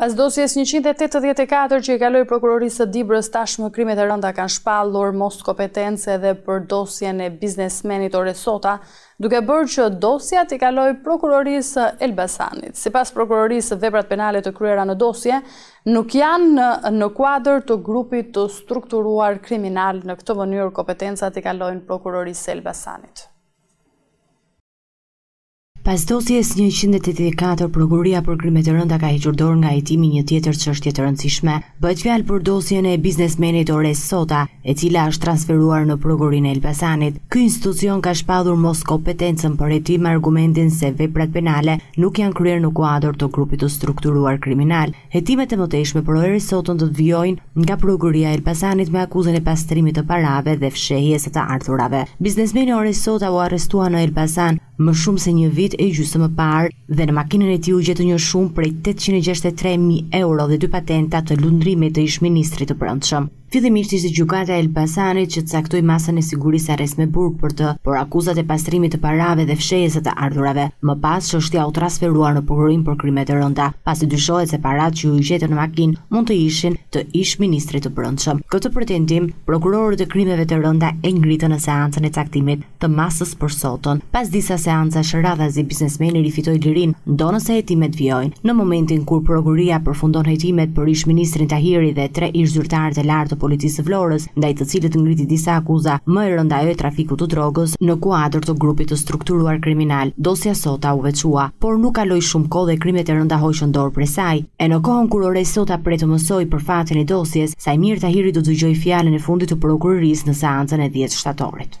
Pas dosjes njëqind e tetëdhjetë e katër që i kaloi Prokurorisë së Dibrës, tashmë krimet e rënda kanë shpallur moskompetencë edhe për dosjen e biznesmenit Orest Sota, duke bërë që dosja t'i kalojë Prokurorisë së Elbasanit. Sipas Prokurorisë, veprat penale të kryera në dosje nuk janë në kuadër të grupit të strukturuar kriminal, në këtë mënyrë kompetencat i kalojnë Prokurorisë së Elbasanit. Pas dosjes njëqind e tetëdhjetë e katër, Prokuroria për Krime të Rënda ka hequr dorë nga hetimi një tjetër çështje të rëndësishme. Bëhet fjalë për dosjen e biznesmenit Orest Sota, e cila është transferuar në Prokurorinë e Elbasanit. Ky institucion ka shpallur moskompetencën për hetim me argumentin se veprat penale nuk janë kryer në kuadër të grupit të strukturuar kriminal. Hetimet e mëtejshme për Orest Sotën do të vijojnë nga Prokuroria e Elbasanit me akuzën e pastrimit të parave dhe fshehjes së të ardhurave. Biznesmeni Orest Sota u arrestua në Elbasan, Më shumë se një vit e gjysmë më parë dhe në makinën e tij u gjetën një shumë prej tetëqind e gjashtëdhjetë e tre mijë euro dhe dy patenta të lundrimit të ish-ministrit të Brendshëm. Fillimisht ishte Gjykata e Elbasanit që caktoi masën e sigurisë arrest me burg për të, për akuzat e pastrimit të parave dhe fshehjes së të ardhurave. Më pas çështja u transferua në Prokurorinë për Krime të Rënda, pasi dyshohet se paratë që u gjetën në makinë mund të ishin të ish-ministrit të Brendshëm. Këtë pretendim, prokurorët e Krimeve të Rënda e ngritën në seancën e caktimit. të masës për Sotën. Pas disa seancash radhazi biznesmeni rifitoi lirinë, ndonëse hetimet vijojnë. Në momentin kur prokuroria përfundon hetimet për ish-ministrin Tahiri dhe tre ish-zyrtarët e lartë të Policisë së Vlorës, ndaj të cilët ngriti disa akuza, më e rënda e trafikut të drogës, në kuadër të grupit të strukturuar kriminal, dosja Sota u veçua. Por nuk kaloi shumë kohë dhe krimet e rënda hoqën dorë prej saj. E në kohën kur Orest Sota pret të mësojë për fatin e dosjes, Saimir Tahiri do të dëgjojë fjalën e fundit të Prokurorisë në seancën e dhjetë shtatorit.